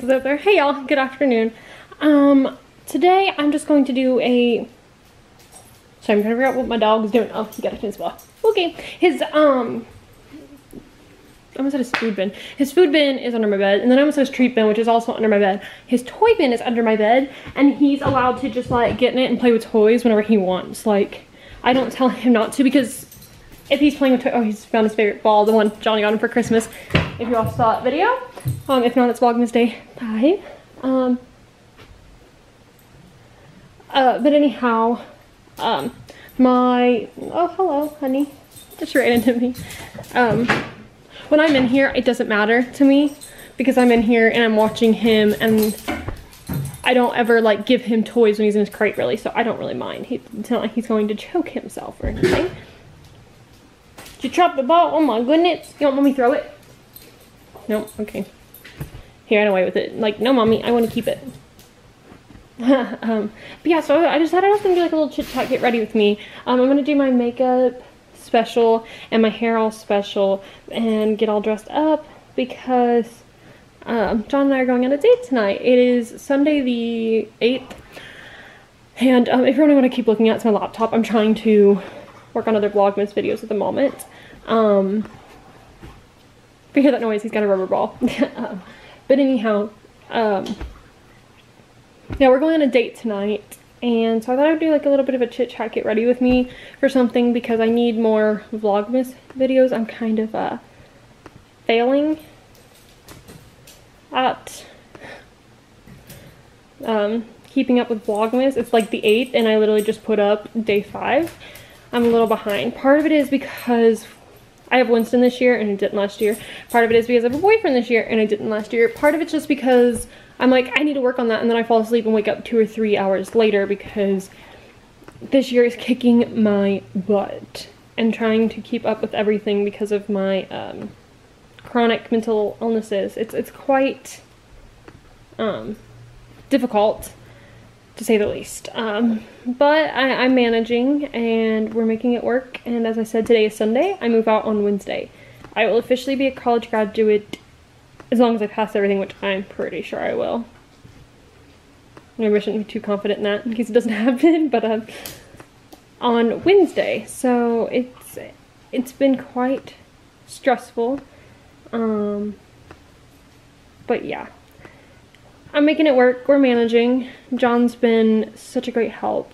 to there. Hey y'all, good afternoon. Um, today I'm just going to do a. So I'm trying to figure out what my dog's doing. Oh, he got a his ball. Okay, his um. I almost said his food bin. His food bin is under my bed, and then I almost said his treat bin, which is also under my bed. His toy bin is under my bed, and he's allowed to just like get in it and play with toys whenever he wants. Like, I don't tell him not to because if he's playing with toy, oh, he's found his favorite ball, the one Johnny got him for Christmas. If you all saw that video, um, if not, it's Vlogmas Day 5. Um, uh, but anyhow, um, my, oh, hello, honey. Just ran into me. Um, when I'm in here, it doesn't matter to me because I'm in here and I'm watching him and I don't ever like give him toys when he's in his crate really, so I don't really mind. He, it's not like he's going to choke himself or anything. Did you drop the ball? Oh my goodness. You don't want mommy throw it? No? Okay. Here, I ran away with it. Like, no mommy, I want to keep it. um, but yeah, so I decided I was going to do like a little chit chat, get ready with me. Um, I'm going to do my makeup special and my hair all special and get all dressed up because um, John and I are going on a date tonight. It is Sunday the 8th. And um, if you're really want to keep looking at, it's my laptop. I'm trying to work on other Vlogmas videos at the moment. Um, if you hear that noise, he's got a rubber ball. um, but anyhow, um, yeah, we're going on a date tonight. And so I thought I'd do like a little bit of a chit chat, get ready with me for something because I need more Vlogmas videos. I'm kind of uh, failing at um, keeping up with Vlogmas. It's like the 8th and I literally just put up day 5. I'm a little behind. Part of it is because I have Winston this year and I didn't last year. Part of it is because I have a boyfriend this year and I didn't last year. Part of it's just because I'm like, I need to work on that and then I fall asleep and wake up two or three hours later because this year is kicking my butt and trying to keep up with everything because of my um, chronic mental illnesses. It's, it's quite um, difficult to say the least. Um, but I, am managing and we're making it work. And as I said, today is Sunday. I move out on Wednesday. I will officially be a college graduate as long as I pass everything, which I'm pretty sure I will. Maybe I shouldn't be too confident in that in case it doesn't happen, but um, on Wednesday. So it's it's been quite stressful. Um, but yeah, I'm making it work. We're managing. John's been such a great help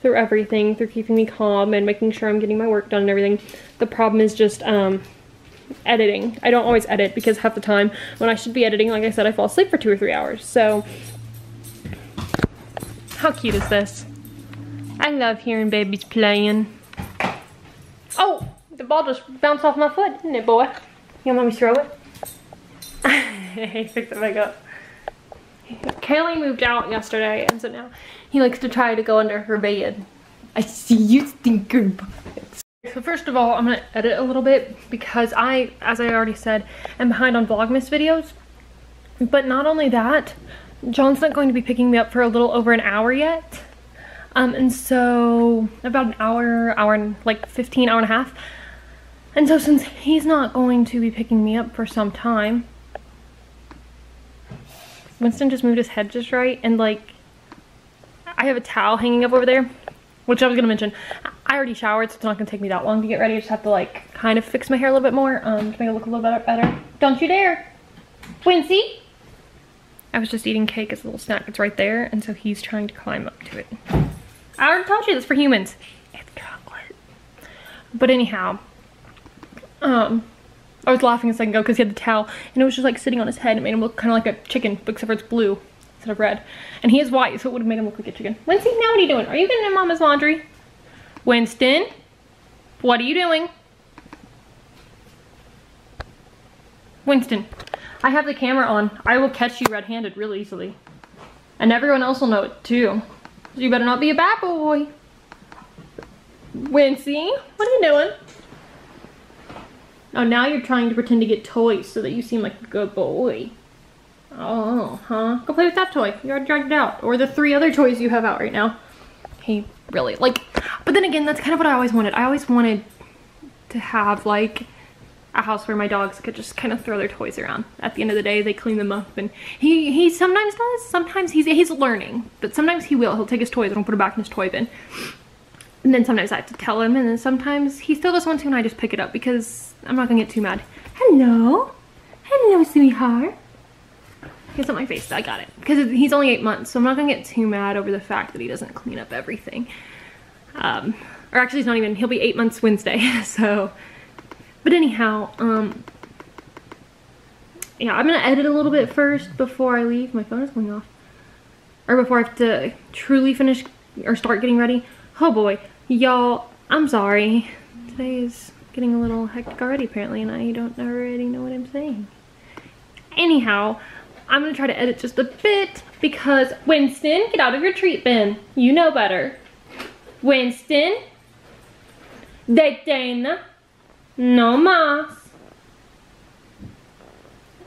through everything, through keeping me calm and making sure I'm getting my work done and everything. The problem is just um, editing. I don't always edit because half the time when I should be editing, like I said, I fall asleep for two or three hours. So, how cute is this? I love hearing babies playing. Oh, the ball just bounced off my foot, didn't it, boy? You want me to throw it? he picked it back up. Kaylee moved out yesterday, and so now he likes to try to go under her bed. I see you stinker so first of all, I'm gonna edit a little bit because I, as I already said, am behind on Vlogmas videos. But not only that, John's not going to be picking me up for a little over an hour yet. Um, and so about an hour, hour and like 15, hour and a half. And so since he's not going to be picking me up for some time, Winston just moved his head just right and like I have a towel hanging up over there which I was gonna mention. I already showered so it's not gonna take me that long to get ready. I just have to like kind of fix my hair a little bit more um, to make it look a little bit better. Don't you dare. Quincy? I was just eating cake as a little snack. It's right there and so he's trying to climb up to it. I already told you this for humans. It's chocolate. But anyhow um I was laughing a second ago because he had the towel and it was just like sitting on his head. It made him look kind of like a chicken, except for it's blue instead of red. And he is white, so it would have made him look like a chicken. Winston, now what are you doing? Are you getting in mama's laundry? Winston, what are you doing? Winston, I have the camera on. I will catch you red-handed real easily. And everyone else will know it too. You better not be a bad boy. Wincy, what are you doing? Oh, now you're trying to pretend to get toys so that you seem like a good boy. Oh, huh? Go play with that toy. You're dragged out. Or the three other toys you have out right now. He really, like, but then again, that's kind of what I always wanted. I always wanted to have, like, a house where my dogs could just kind of throw their toys around. At the end of the day, they clean them up, and he he sometimes does. Sometimes he's he's learning, but sometimes he will. He'll take his toys and he'll put them back in his toy bin. And then sometimes I have to tell him, and then sometimes he still doesn't want to, and I just pick it up because I'm not gonna get too mad. Hello, hello, sweetheart. It's on my face. I got it because he's only eight months, so I'm not gonna get too mad over the fact that he doesn't clean up everything. Um, or actually, he's not even. He'll be eight months Wednesday, so but anyhow, um, yeah, I'm gonna edit a little bit first before I leave. My phone is going off. Or before I have to truly finish or start getting ready. Oh boy, y'all, I'm sorry. Today is getting a little hectic already apparently and I don't already know what I'm saying. Anyhow, I'm gonna try to edit just a bit because Winston, get out of your treat bin. You know better. Winston, detén no más.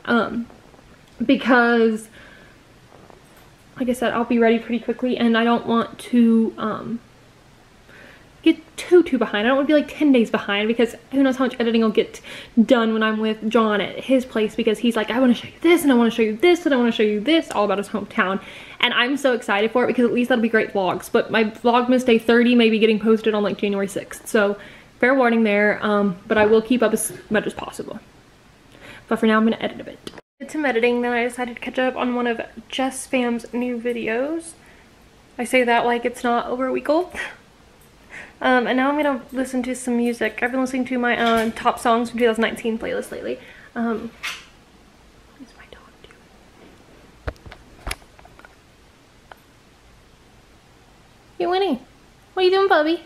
Um, because, like I said, I'll be ready pretty quickly and I don't want to, um, get too, too behind. I don't want to be like 10 days behind because who knows how much editing will get done when I'm with John at his place because he's like, I want to show you this and I want to show you this and I want to show you this all about his hometown. And I'm so excited for it because at least that'll be great vlogs. But my Vlogmas Day 30 may be getting posted on like January 6th. So fair warning there, um, but I will keep up as much as possible. But for now, I'm going to edit a bit. Did some editing, then I decided to catch up on one of Jess Fam's new videos. I say that like it's not over a week old. Um, and now I'm going to listen to some music. I've been listening to my uh, top songs from 2019 playlist lately. Um, what's my dog doing? Hey Winnie, what are you doing, puppy?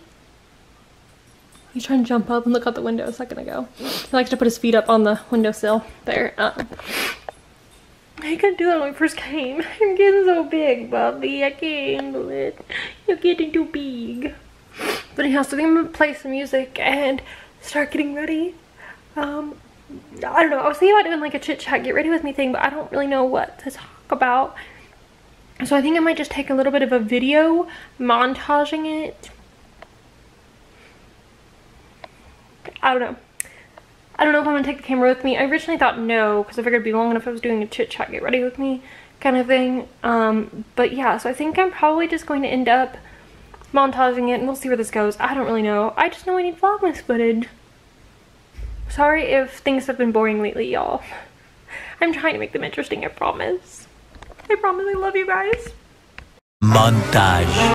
He's trying to jump up and look out the window a second ago. He likes to put his feet up on the windowsill there. Uh, I couldn't do that when we first came. You're getting so big, Bobby. I can't handle it. You're getting too big. But anyhow, so I'm gonna play some music and start getting ready. Um, I don't know. I was thinking about doing like a chit chat, get ready with me thing, but I don't really know what to talk about. So I think I might just take a little bit of a video montaging it I don't know. I don't know if I'm gonna take the camera with me. I originally thought no, because I figured it'd be long enough if I was doing a chit chat, get ready with me kind of thing. Um, but yeah, so I think I'm probably just going to end up montaging it and we'll see where this goes. I don't really know. I just know I need vlogmas footage. Sorry if things have been boring lately, y'all. I'm trying to make them interesting, I promise. I promise I love you guys. Montage.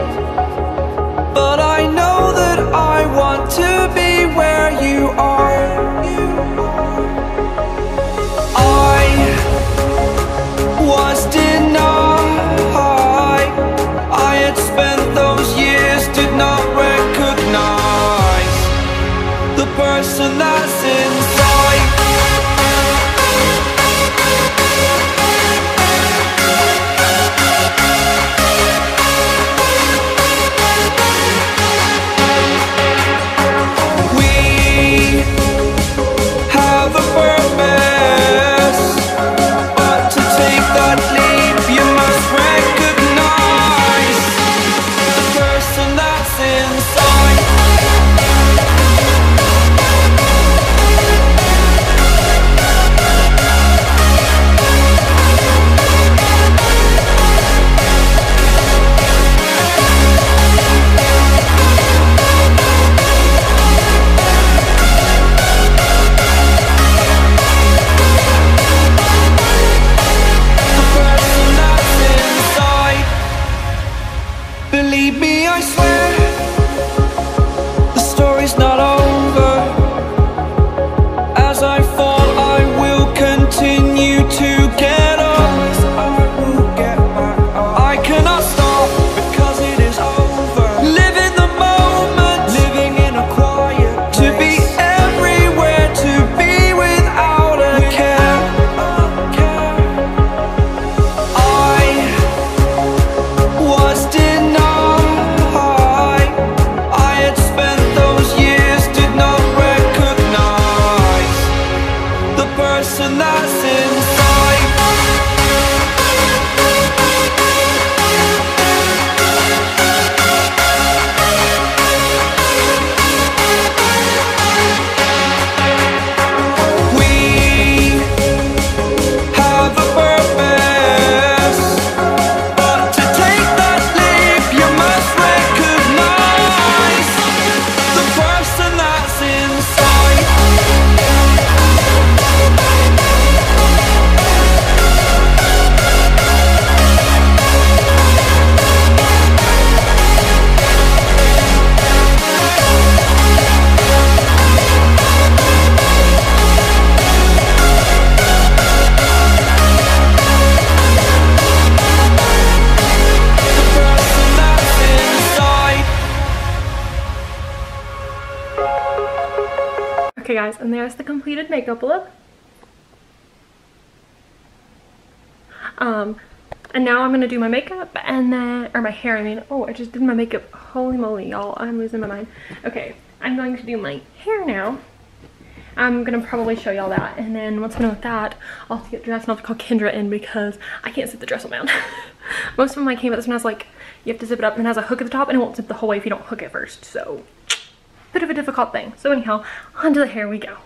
that's inside Okay guys, and there's the completed makeup look. Um, and now I'm gonna do my makeup and then, or my hair, I mean. Oh, I just did my makeup. Holy moly, y'all, I'm losing my mind. Okay, I'm going to do my hair now. I'm gonna probably show y'all that. And then once I'm done with that, I'll have to get dressed and I'll have to call Kendra in because I can't zip the dress on. Most of them I came, but this one has like, you have to zip it up and it has a hook at the top and it won't zip the whole way if you don't hook it first. So, bit of a difficult thing. So anyhow, onto the hair we go.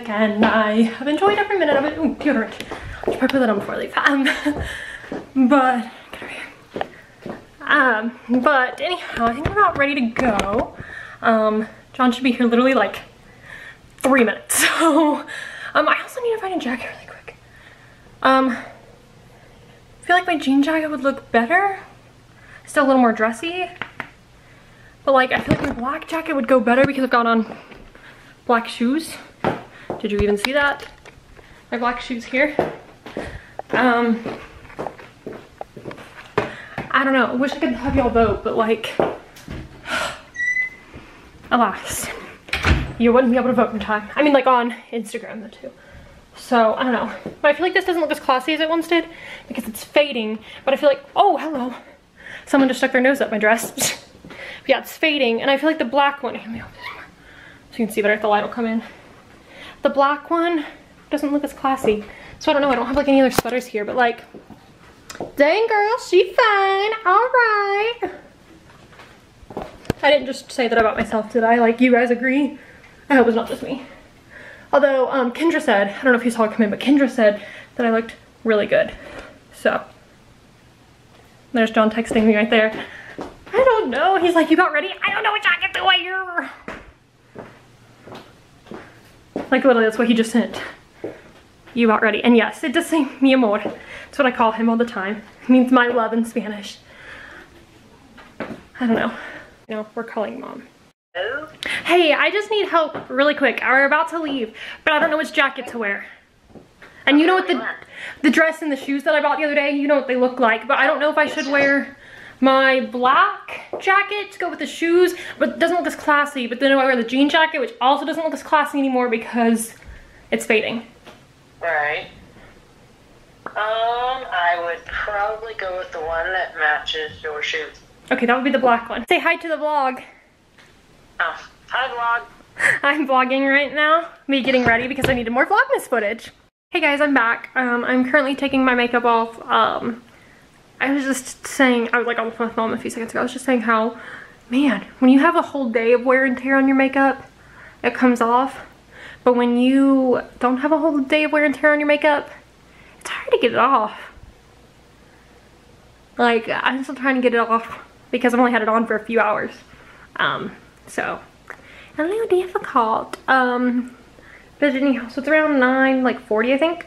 And I have enjoyed every minute of it. Ooh, deodorant. I should probably put that on before I leave. Um, but, get over here. Um, but anyhow, I think I'm about ready to go. Um, John should be here literally like three minutes. So, um, I also need to find a jacket really quick. Um, I feel like my jean jacket would look better. Still a little more dressy. But like, I feel like my black jacket would go better because I've got on black shoes. Did you even see that? My black shoes here. Um, I don't know. I wish I could have y'all vote, but like, alas, you wouldn't be able to vote in time. I mean, like on Instagram, though, too. So, I don't know. But I feel like this doesn't look as classy as it once did because it's fading. But I feel like, oh, hello. Someone just stuck their nose up my dress. yeah, it's fading. And I feel like the black one, so you can see better if the light will come in. The black one doesn't look as classy. So I don't know, I don't have like any other sweaters here, but like, dang girl, she fine, all right. I didn't just say that about myself, did I? Like, you guys agree? I hope it's not just me. Although, um, Kendra said, I don't know if you saw it come in, but Kendra said that I looked really good. So, there's John texting me right there. I don't know. He's like, you got ready? I don't know what jacket to wear. Like literally that's what he just sent. You got ready. And yes, it does say mi amor. That's what I call him all the time. It means my love in Spanish. I don't know. No, we're calling mom. Hello? Hey, I just need help really quick. We're about to leave, but I don't know which jacket to wear. And you know what the the dress and the shoes that I bought the other day, you know what they look like, but I don't know if I should wear my black jacket to go with the shoes, but it doesn't look as classy. But then I wear the jean jacket, which also doesn't look as classy anymore because it's fading. Right. Um, I would probably go with the one that matches your shoes. Okay, that would be the black one. Say hi to the vlog. Oh, hi vlog. I'm vlogging right now, me getting ready because I needed more Vlogmas footage. Hey guys, I'm back. Um, I'm currently taking my makeup off. Um, I was just saying, I was like on the phone with mom a few seconds ago, I was just saying how, man, when you have a whole day of wear and tear on your makeup, it comes off. But when you don't have a whole day of wear and tear on your makeup, it's hard to get it off. Like, I'm still trying to get it off because I've only had it on for a few hours. Um, so, a little difficult. Um, but anyhow, so it's around 9, like 40, I think.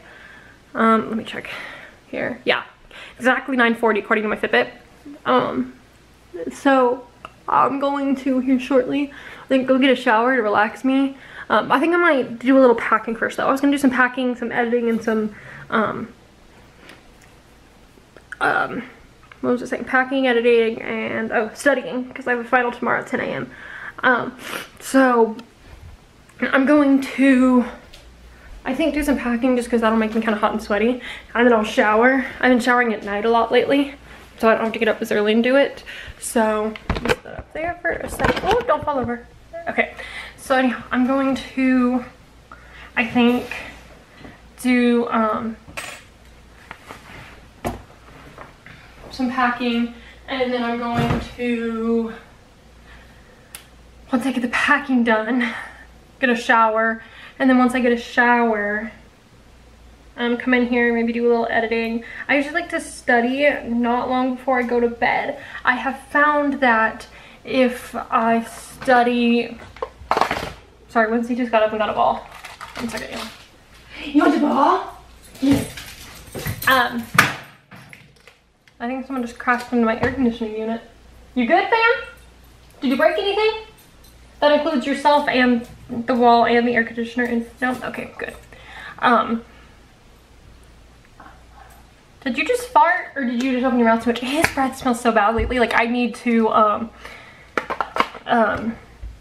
Um, let me check here. Yeah, exactly 9.40 according to my Fitbit. Um, so I'm going to here shortly, I think go get a shower to relax me. Um, I think I might do a little packing first though. I was gonna do some packing, some editing, and some, um, um, what was it saying? Packing, editing, and, oh, studying, because I have a final tomorrow at 10 a.m. Um, so I'm going to I think do some packing just because that'll make me kind of hot and sweaty. And then I'll shower. I've been showering at night a lot lately. So I don't have to get up as early and do it. So put that up there for a second. Oh, don't fall over. Okay. So anyhow, I'm going to, I think, do um, some packing. And then I'm going to, once I get the packing done, get a shower and then once I get a shower, um, come in here, maybe do a little editing. I usually like to study not long before I go to bed. I have found that if I study, sorry, Winston just got up and got a ball. One second, yeah. You want the ball? Yes. Um, I think someone just crashed into my air conditioning unit. You good, fam? Did you break anything? That includes yourself and the wall and the air conditioner and no okay good. Um did you just fart or did you just open your mouth too much? His breath smells so bad lately like i need to um um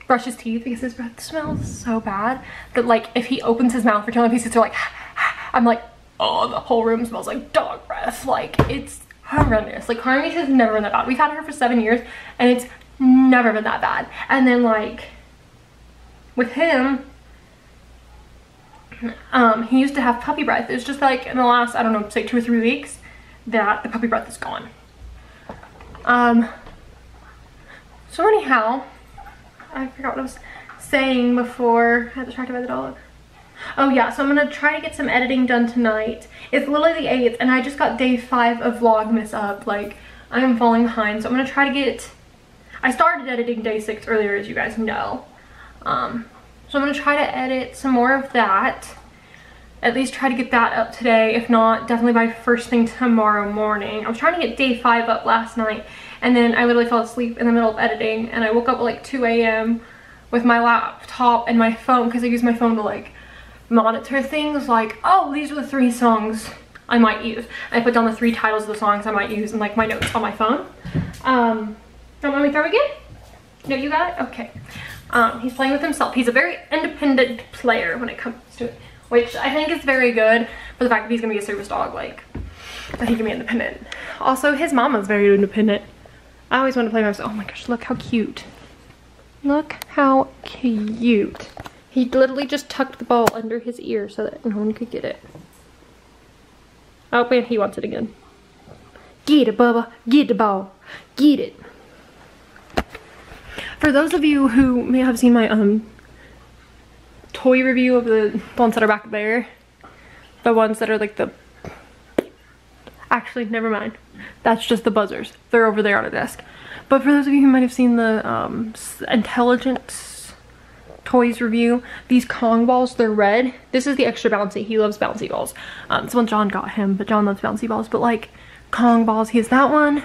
brush his teeth because his breath smells so bad that like if he opens his mouth for two pieces they're like i'm like oh the whole room smells like dog breath. Like it's horrendous. Like Carmi has never been that bad. We've had her for seven years and it's never been that bad. And then like with him, um, he used to have puppy breath. It's just like in the last, I don't know, say two or three weeks that the puppy breath is gone. Um, so anyhow, I forgot what I was saying before I had distracted by the dog. Oh yeah, so I'm gonna try to get some editing done tonight. It's literally the 8th and I just got day 5 of Vlogmas up. Like, I am falling behind. So I'm gonna try to get, I started editing day 6 earlier as you guys know. Um, so I'm to try to edit some more of that. At least try to get that up today. If not, definitely by first thing tomorrow morning. I was trying to get day five up last night and then I literally fell asleep in the middle of editing and I woke up at like 2 a.m. with my laptop and my phone because I use my phone to like monitor things like, oh, these are the three songs I might use. I put down the three titles of the songs I might use and like my notes on my phone. Um, don't want me throw again? No, you got it? Okay. Um, he's playing with himself. He's a very independent player when it comes to it. which I think is very good for the fact that he's gonna be a service dog, like, that he can be independent. Also, his mama's very independent. I always want to play myself. Oh my gosh, look how cute. Look how cute. He literally just tucked the ball under his ear so that no one could get it. Oh, man, he wants it again. Get it, Bubba. Get the ball. Get it. For those of you who may have seen my um toy review of the ones that are back there, the ones that are like the actually never mind. That's just the buzzers. They're over there on a desk. But for those of you who might have seen the um, intelligence toys review these kong balls they're red. This is the extra bouncy. He loves bouncy balls. Um it's one john got him but john loves bouncy balls but like kong balls he has that one.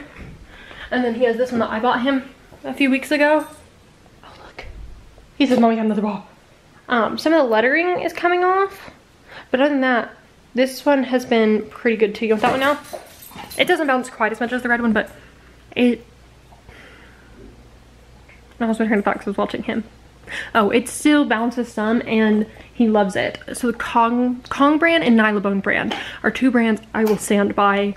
And then he has this one that i bought him a few weeks ago he says mommy got another ball um some of the lettering is coming off but other than that this one has been pretty good too. You want that one now? It doesn't bounce quite as much as the red one, but it... I was trying to thought was watching him. Oh, it still bounces some and he loves it. So the Kong, Kong brand and Nylabone brand are two brands I will stand by.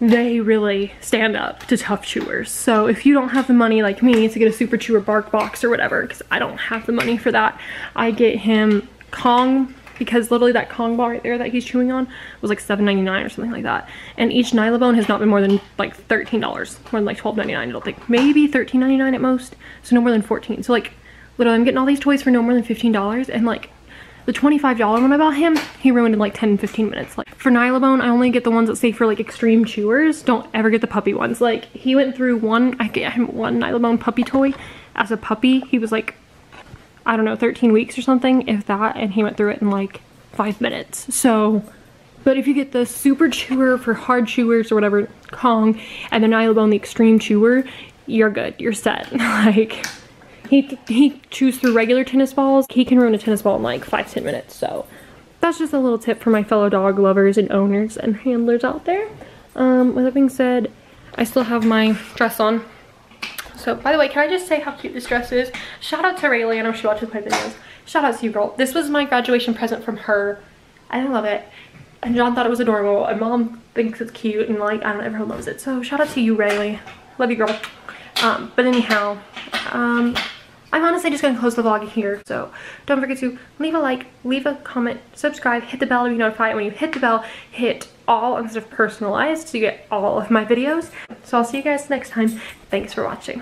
They really stand up to tough chewers. So if you don't have the money like me to get a super chewer BarkBox or whatever, because I don't have the money for that, I get him Kong because literally that Kong ball right there that he's chewing on was like $7.99 or something like that. And each Nylabone has not been more than like $13, more than like $12.99 I don't think. Maybe $13.99 at most, so no more than 14 So like, literally I'm getting all these toys for no more than $15 and like, the $25 one I bought him, he ruined in like 10, 15 minutes. Like for Nylabone, I only get the ones that say for like extreme chewers. Don't ever get the puppy ones. Like he went through one, I get him one Nylabone puppy toy as a puppy. He was like I don't know, 13 weeks or something, if that, and he went through it in like five minutes. So, but if you get the super chewer for hard chewers or whatever, Kong, and the Nylabone, the extreme chewer, you're good, you're set. like, he, he chews through regular tennis balls. He can ruin a tennis ball in like five ten minutes. So that's just a little tip for my fellow dog lovers and owners and handlers out there. Um, with that being said, I still have my dress on so, by the way, can I just say how cute this dress is? Shout out to Rayleigh, I know she watches my videos. Shout out to you, girl. This was my graduation present from her. I love it. And John thought it was adorable, and mom thinks it's cute, and like, I don't know, everyone loves it. So, shout out to you, Rayleigh. Love you, girl. Um, but anyhow, um, I'm honestly just gonna close the vlog here. So don't forget to leave a like, leave a comment, subscribe, hit the bell to be notified. When you hit the bell, hit all instead of personalized so you get all of my videos. So I'll see you guys next time. Thanks for watching.